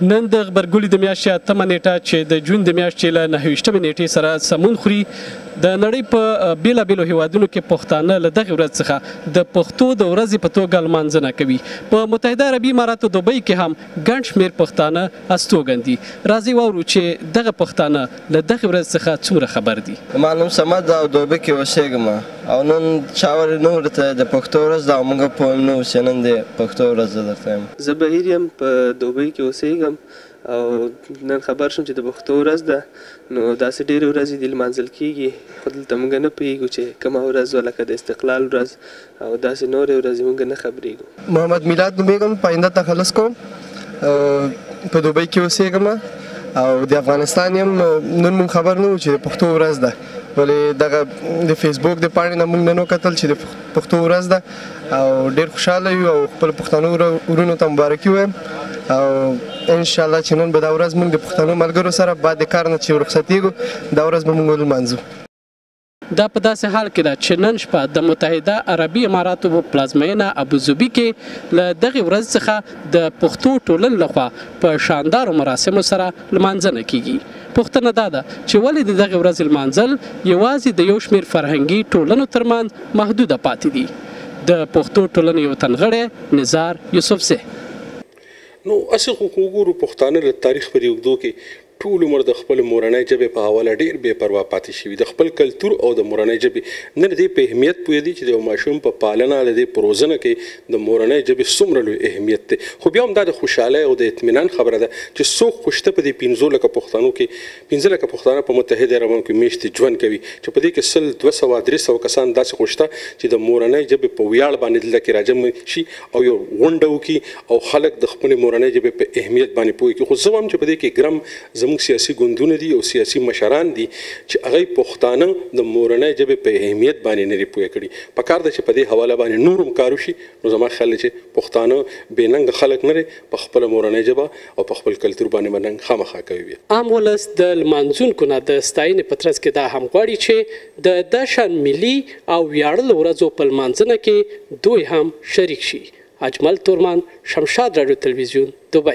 نن د غبرګولي د میاشتې اتمه نیټه چې د جون د میاشتې له نهه ویشتمې نیټې سره سمون خوري د نړۍ په بېلابېلو هیوادونو کې پښتانه له دغې ورځ څخه د پښتو د ورځې په توګه لمانځنه کوي په متحده عربي اماراتو دوبۍ کې هم ګڼ شمېر پښتانه استوګن دي راځئ واورو چې دغه پښتانه له دغې ورځې څخه څومره خبر دي؟ زما نوم صمد ده او دوبي کې اوسېږم او نن چا ولې نه ورته د پښتو ورځ ده او موږ پوه هم نه وو چې نن د پښتو ورځ ده درته وایم. زه بهیر یم په دوبي کې اوسېږم او نن خبر شوم چې د پښتو ورځ ده نو داسې ډېرې ورځې دي لمانځل کېږي خو دلته موږ نه پوهېږو چې کومه ورځ وه لکه د استقلال ورځ او داسې نورې ورځې موږ نه خبریږو. محمد میلاد نومیږم پاینده تخلص کوم په دوبۍ کې اوسیږم او د افغانستان یم نن مونږ خبر نه وو چې د پښتو ورځ ده ولې دغه د فیسبوک د پاڼې نه مونږ نن وکتل چې د پښتو ورځ ده او ډیر خوشاله یو او خپل پښتنو ورونو ته مبارکي وایم او ان شاء الله چې نن به دا ورځ مونږ د پښتنو ملګرو سره بعد د کار نه چې رخصتیږو دا ورځ به مونږ ولمانځو. دا په داسې حال کې ده چې نن شپه د متحده عربي اماراتو په پلازمینه ابوظبي کې له دغې ورځې څخه د پښتو ټولنې لخوا په شاندارو مراسمو سره لمانځنه کیږي. پوښتنه دا ده چې ولې د دغې ورځې لمانځل یوازې د یو شمیر فرهنګي ټولنو ترمنځ محدود پاتې دي؟ د پښتو ټولنې یو تن غړی نظار یوسفزی. نو هسې خو که وګورو پښتانه د تاریخ په دې اوږدو کې ټول عمر د خپل مورنۍ ژبې په حواله ډېر بې پروا پاتې شوي د خپل کلتور او د مورنۍ ژبې نه د دې په اهمیت پوه دي چې د یو ماشوم په پالنه د دې په روزنه کې د مورنۍ ژبې څومره لوی اهمیت دی خو بیا هم دا د خوشحالۍ او د اطمینان خبره ده چې څوک خو شته په دې پنځو لکه پښتنو کې پنځه لکه پښتانه په متحده عربانو کې مېشت ژوند کوي چې په دې کې سل، دوه سوه، درې سوه کسان داسې خو شته چې د مورنۍ ژبې په ویاړ باندې دلته کې راجمع شي او یو غونډه وکړي او خلک د خپلې مورنۍ ژبې په اهمیت باندې پوه کړي خو زه وایم چې په دې کې ګرم زموږ سیاسي ګوندونه دي او سیاسي مشران دي چې هغه پښتانه د مورنۍ ژبې په اهمیت باندې نه دي پوه کړي پکار ده چې په دې حواله باندې نور هم کار وشي نو زما خیال دی چې پښتانه بې ننګه خلک نه دی په خپله مورنۍ ژبه او په خپل کلتور باندې به ننګ خامخا کوي بیا. عام ولس د لمانځونکو نه د ستاینې په ترڅ کې دا هم غواړي چې د دا شان ملي او ویاړلو ورځو په لمانځنه کې دوئ هم شریک شي. اجمل تورمان، شمشاد راډیو تلویزیون، دوبئ.